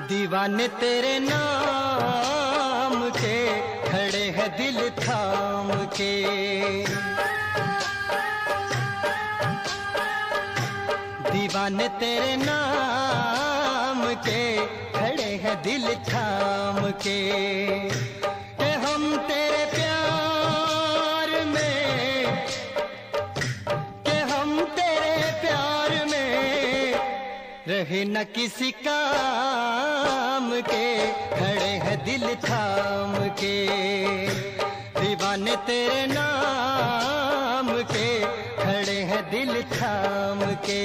दीवाने तेरे नाम के, खड़े है दिल थाम के। दीवाने तेरे नाम के, खड़े है दिल थाम के। रहे न किसी काम के, खड़े हैं दिल थाम के। दीवाने तेरे नाम के, खड़े हैं दिल थाम के।